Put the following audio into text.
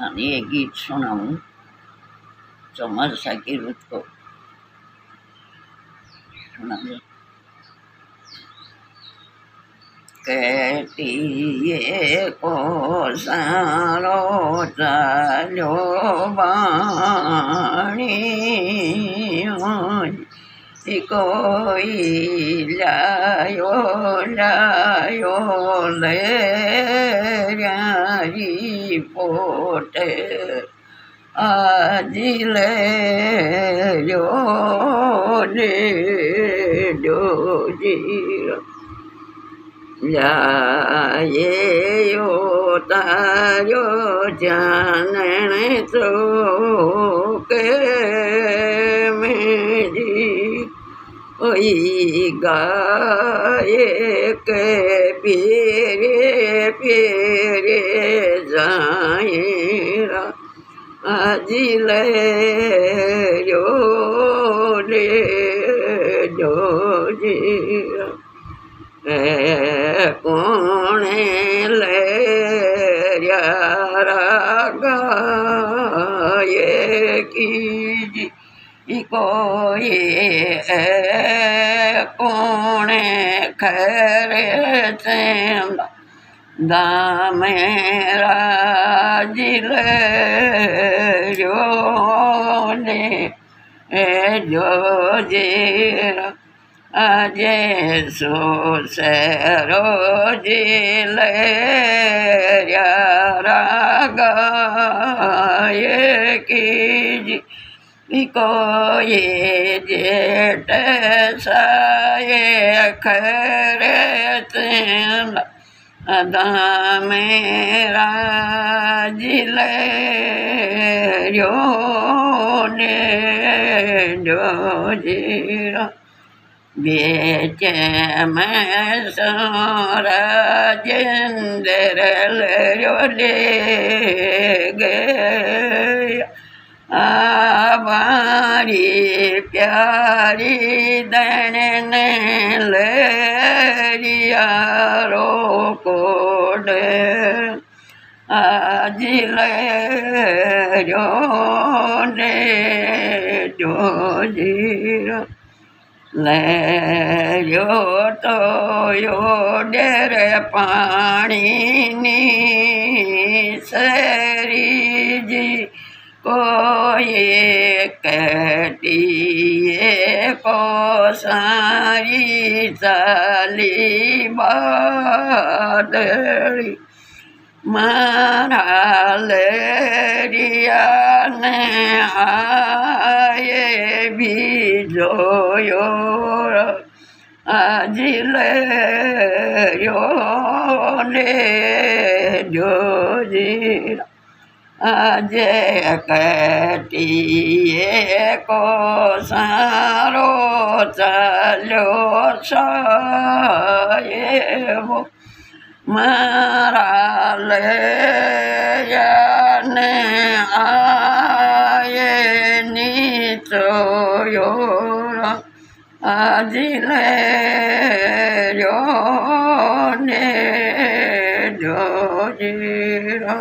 স্থানে গীত শোনাও চমার সাকি রুদ কেটিয়ে ও সারো চালো বাণী। कोई लायो लायो ले री पोट आज ले जो ने जो जी जाए यो तारो जानण तो के ओई गाए के पेरे पेरे जाएरा अजिले जो ले जो जीरा कौन ले यारा गाए की कोई कौन खैर दामेरा जिल जो ने जो जेरा अजे सो सरो जिल रागाए की को ये जेठ साये खरे अदा मेरा जिले जो ने आबारी प्यारी दन लिया रो कोड आज ले जो ने जो ज़ीरो, ले जो तो यो डेर पानी नी सरी जी, कोई कहती को सारी साली बादली मारा ने आए भी जो यो आज ले यो जो जीरा। अजय कटिए को सारो चलो साये मारा ले जाने आए नीचो यो आज ले जो ने जो जीरा